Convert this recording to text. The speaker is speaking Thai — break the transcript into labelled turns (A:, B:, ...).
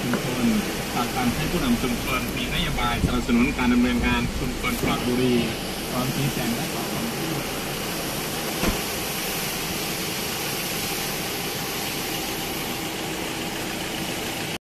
A: ชุมชนฝาก การให้ผู้นำชุมชนมีนโยบายสนับสนุนการดำเนินงานชุมชนปลอดบุหรีพร้อมชี้แจงและตอบ